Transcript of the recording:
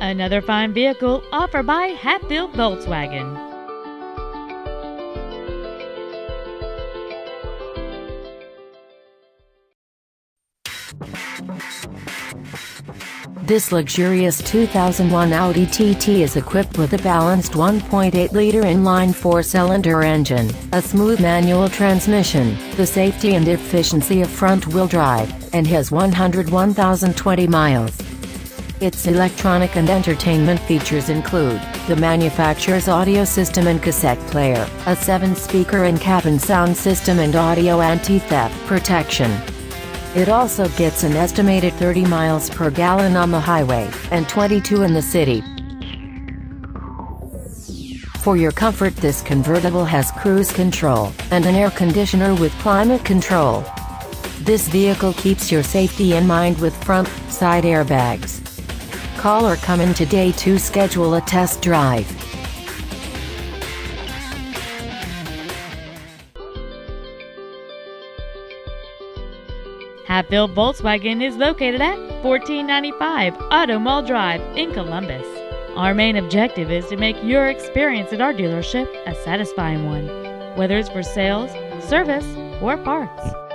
Another fine vehicle offered by Hatfield Volkswagen. This luxurious 2001 Audi TT is equipped with a balanced 1.8-liter inline four-cylinder engine, a smooth manual transmission, the safety and efficiency of front-wheel drive, and has 101,020 miles. Its electronic and entertainment features include the manufacturer's audio system and cassette player, a 7-speaker in-cabin sound system and audio anti-theft protection. It also gets an estimated 30 miles per gallon on the highway, and 22 in the city. For your comfort this convertible has cruise control, and an air conditioner with climate control. This vehicle keeps your safety in mind with front, side airbags. Call or come in today to schedule a test drive. Hatfield Volkswagen is located at 1495 Auto Mall Drive in Columbus. Our main objective is to make your experience at our dealership a satisfying one, whether it's for sales, service, or parts.